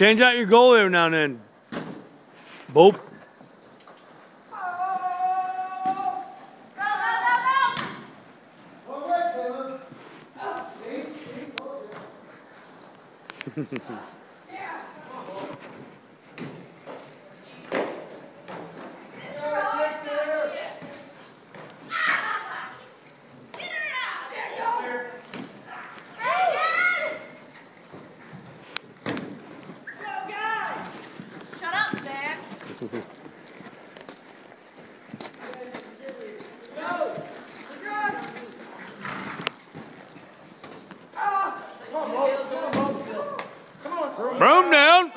Change out your goal every now and then. Boop. Shut up. Broom down.